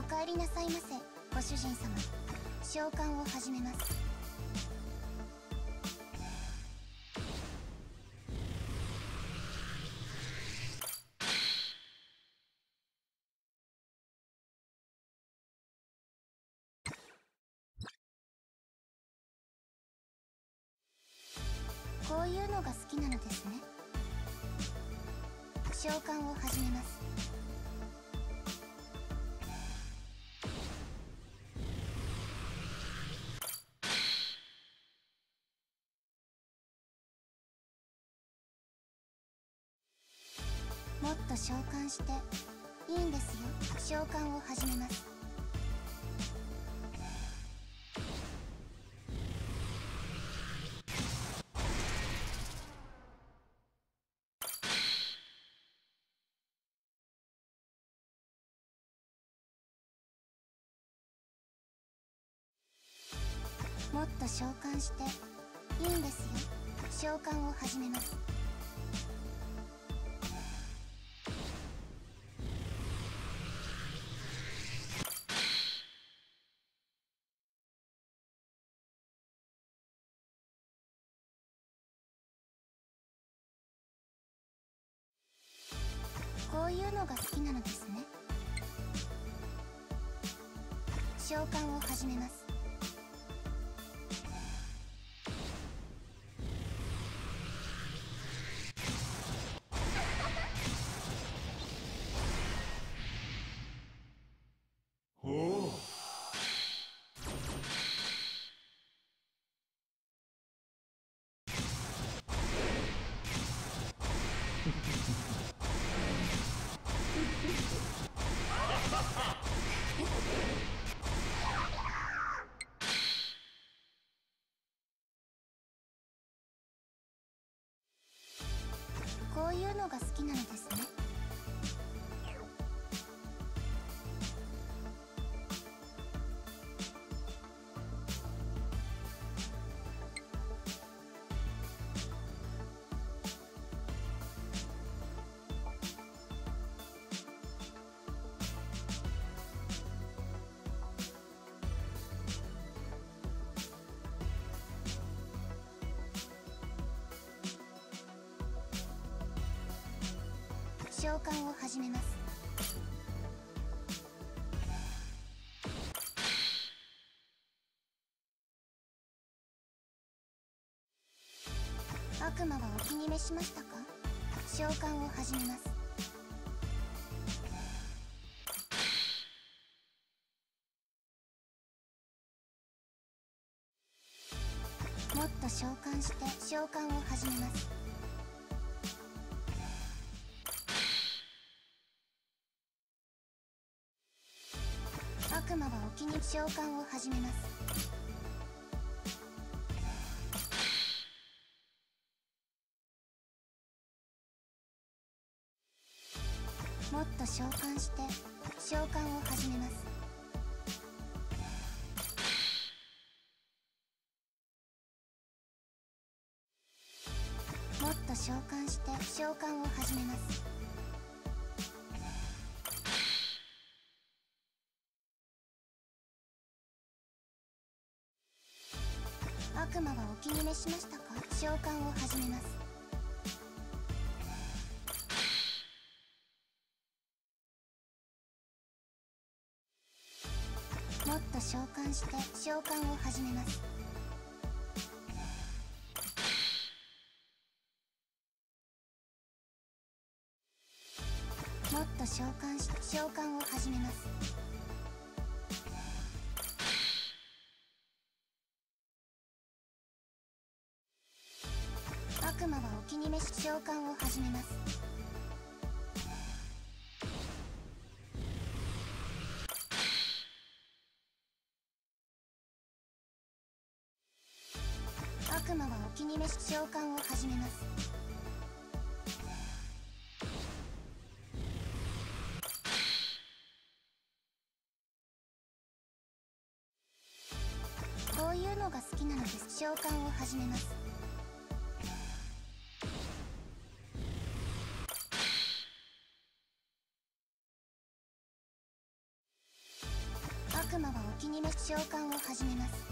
お帰りなさいませ。ご主人様召喚を始めます。こういうのが好きなのですね。召喚を始めます。召喚していいんですよ召喚を始めます。もっと召喚していいんですよ召喚を始めます。始めます。のが好きなのですね。召喚を始めます。悪魔はお気に召しましたか？召喚を始めます。もっと召喚して召喚を始めます。悪魔はお気に召喚を始めます。もっと召喚して召喚を始めます。もっと召喚して召喚を始めます。魔はお気に召しましたか？召喚を始めます。もっと召喚して召喚を始めます。もっと召喚し召喚を始めます。気に召し召喚を始めます。悪魔はお気に召し召喚を始めます。こういうのが好きなので召喚を始めます。気に召し召喚を始めます。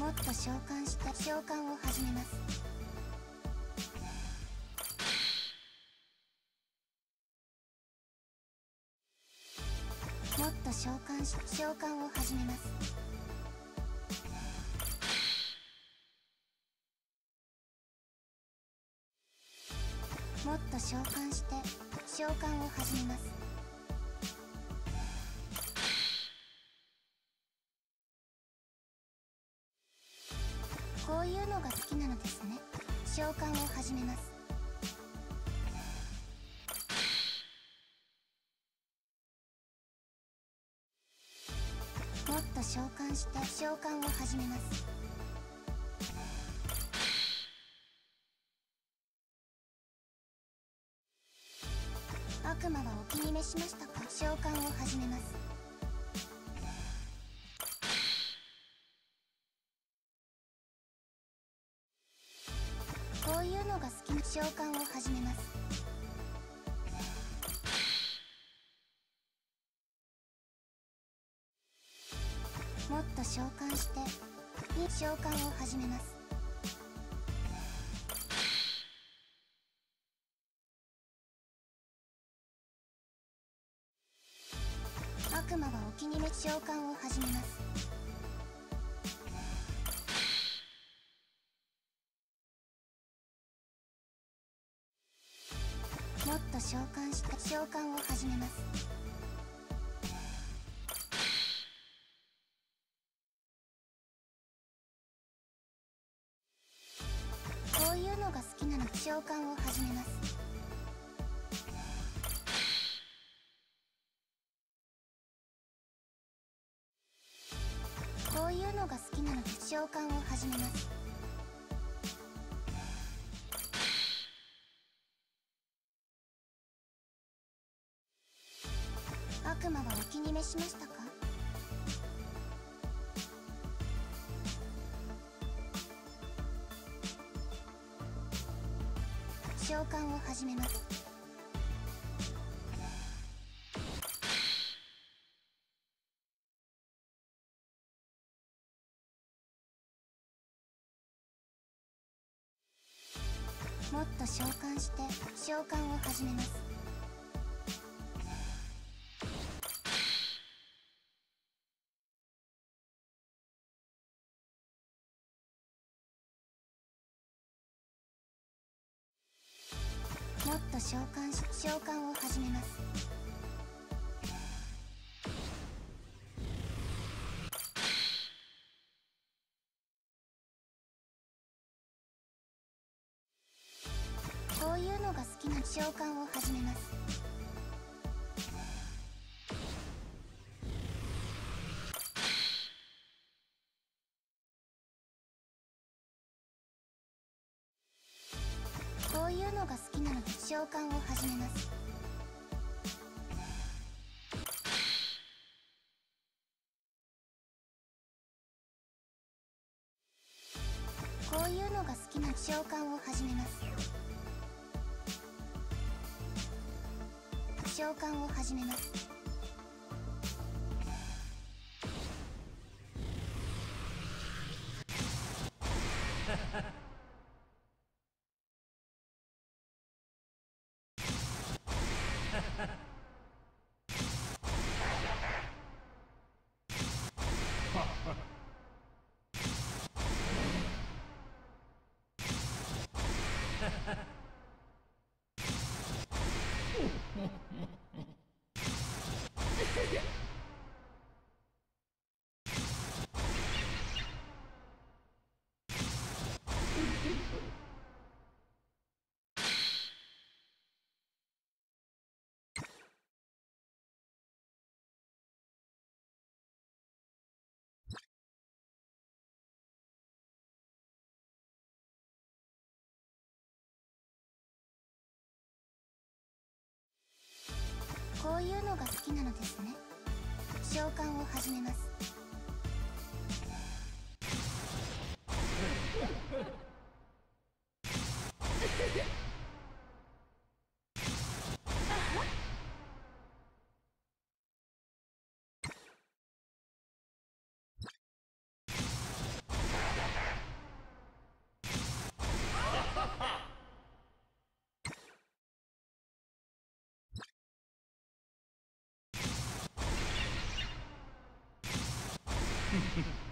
もっと召喚して召喚を始めます。もっと召喚し召喚を始めます。もっと召喚して召喚を始めます。こういうのが好きなのですね。召喚を始めます。もっと召喚して召喚を始めます。召喚を始めます。こういうのが好きな召喚を始めます。もっと召喚してに召喚を始めます。召喚を始めます。もっと召喚して召喚を始めます。こういうのが好きなの召喚を始めます。召喚を始めます。悪魔はお気に召しましたか？召喚を始めます。換して召喚を始めます。もっと召喚し召喚を始めます。召喚を始めます。こういうのが好きなので召喚を始めます。こういうのが好きな召喚を始めます。召喚を始めます。こういうのが好きなのですね。召喚を始めます。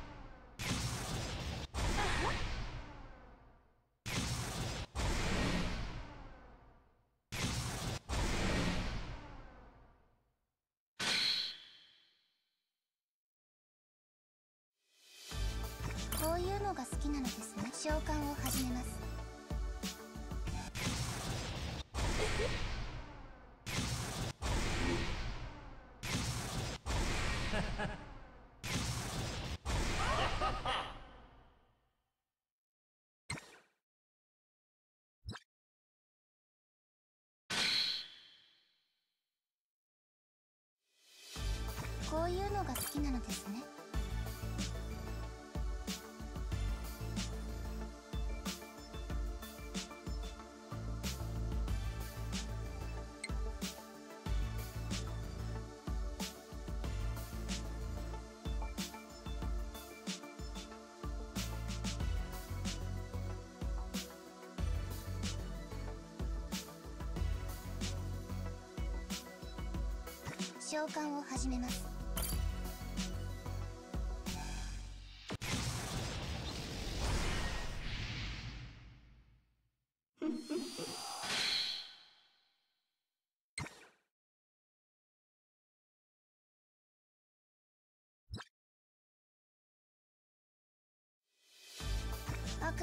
こういうのが好きなのですね。召喚を始めます。のが好きなのですね。召喚を始めます。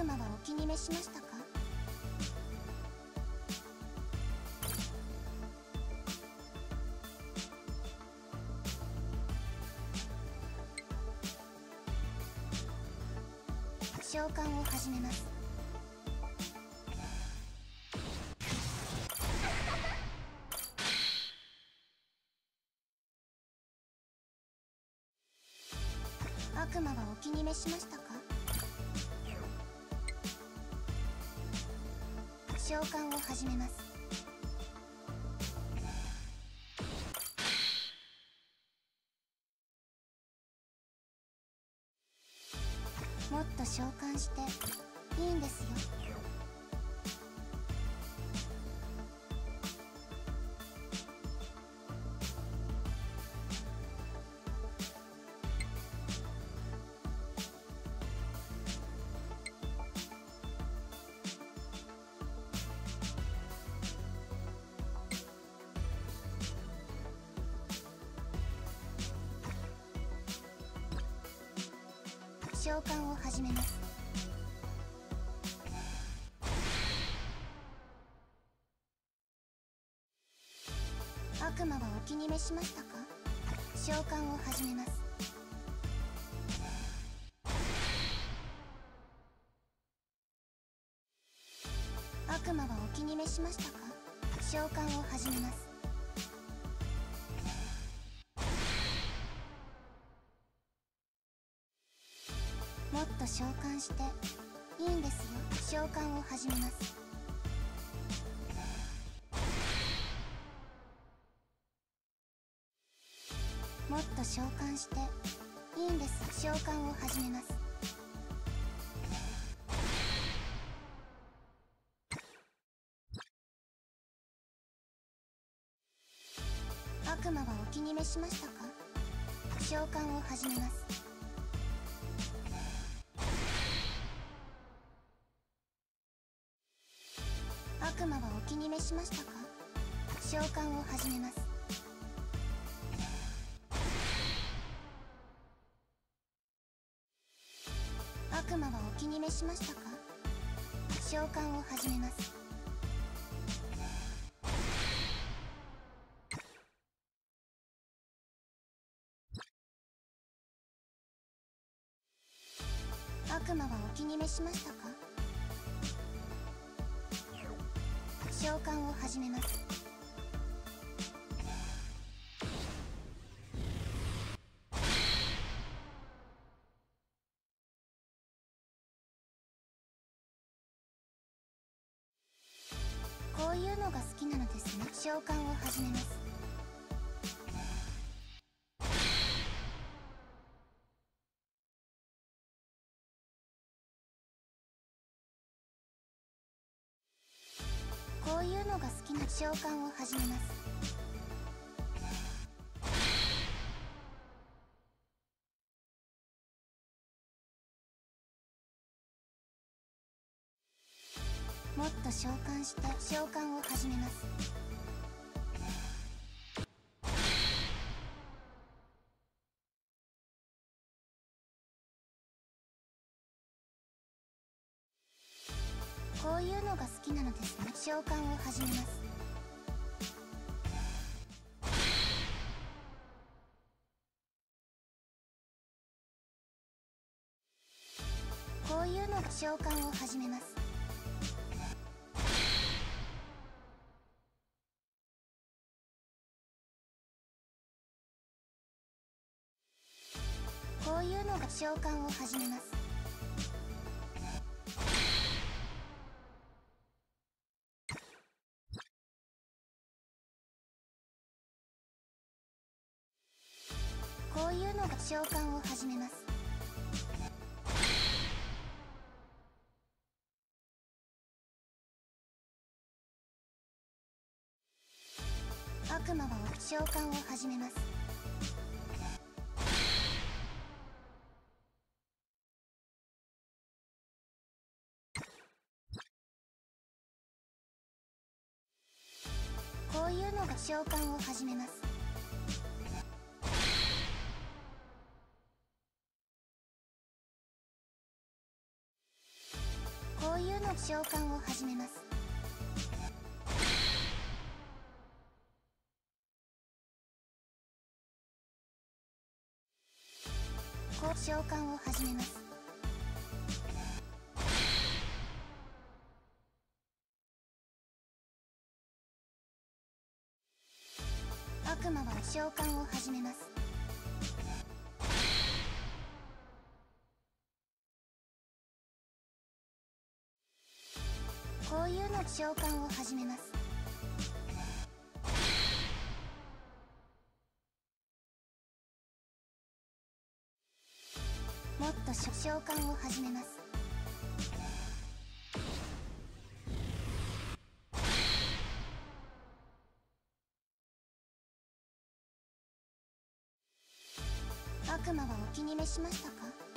悪魔はお気に召しましたか？召喚を始めます。悪魔はお気に召しましたか？召喚を始めます。もっと召喚していいんですよ。召喚を始めます。悪魔はお気に召しましたか？召喚を始めます。悪魔はお気に召しましたか？召喚を始めます。と召喚していいんですよ召喚を始めます。もっと召喚していいんです。召喚を始めます。悪魔はお気に召しましたか？召喚を始めます。気に召しましたか？召喚を始めます。悪魔はお気に召しましたか？召喚を始めます。悪魔はお気に召しましたか？召喚を始めます。こういうのが好きなのですね。召喚を始めます。こういうのが好きな召喚を始めます。もっと召喚して召喚を始めます。こういうのが好きなのですね。召喚を始めます。こういうのが召喚を始めます。こういうのが召喚を始めます。こういうのが召喚を始めます。悪魔は召喚を始めます。こういうのが召喚を始めます。召喚を始めます。召喚を始めます。悪魔は召喚を始めます。こういうの召喚を始めます。もっと召喚を始めます。悪魔はお気に召しましたか？